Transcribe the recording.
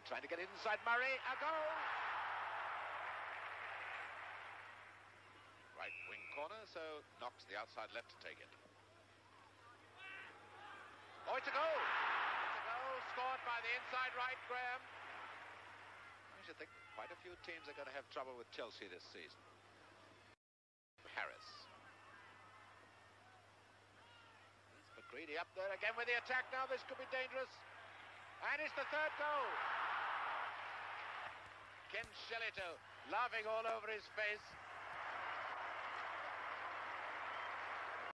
Graham trying to get inside Murray. A goal! Right wing corner, so knocks the outside left to take it. Oh, it's a goal! It's a goal scored by the inside right, Graham. I should think quite a few teams are going to have trouble with Chelsea this season. Harris. Here's McCreadie up there again with the attack now. This could be dangerous. And it's the third goal. Ken Shellito laughing all over his face.